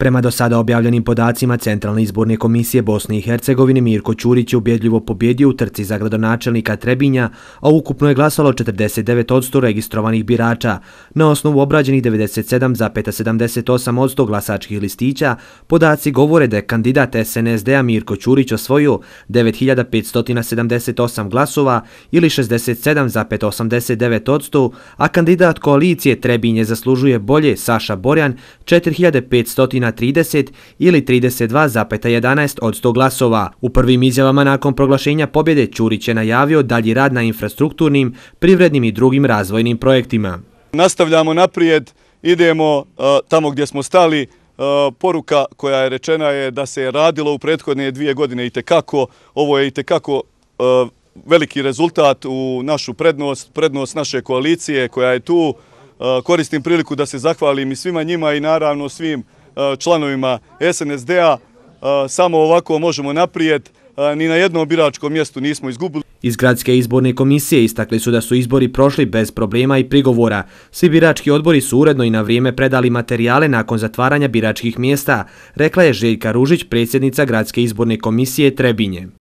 Prema do sada objavljenim podacima Centralne izborne komisije Bosne i Hercegovine Mirko Ćurić je ubjedljivo pobjedio u trci za gradonačelnika Trebinja, a ukupno je glasalo 49 odsto registrovanih birača. Na osnovu obrađenih 97,78 odsto glasačkih listića, podaci govore da je kandidat SNSD-a Mirko Ćurić osvojio 9578 glasova ili 67,89 odsto, a kandidat koalicije Trebinje zaslužuje bolje Saša Borjan 4500 30 ili 32,11 od 100 glasova. U prvim izjavama nakon proglašenja pobjede Ćurić je najavio dalji rad na infrastrukturnim, privrednim i drugim razvojnim projektima. Nastavljamo naprijed, idemo uh, tamo gdje smo stali. E, poruka koja je rečena je da se je radilo u prethodne dvije godine i tekako. Ovo je i tekako e, veliki rezultat u našu prednost, prednost naše koalicije koja je tu. Koristim priliku da se zahvalim i svima njima i naravno svim Eh, članovima SNSD-a. Eh, samo ovako možemo naprijed. Eh, ni na jednom biračkom mjestu nismo izgubili. Iz gradske izborne komisije istakli su da su izbori prošli bez problema i prigovora. Svi birački odbori su uredno i na vrijeme predali materijale nakon zatvaranja biračkih mjesta, rekla je Željka Ružić, predsjednica gradske izborne komisije Trebinje.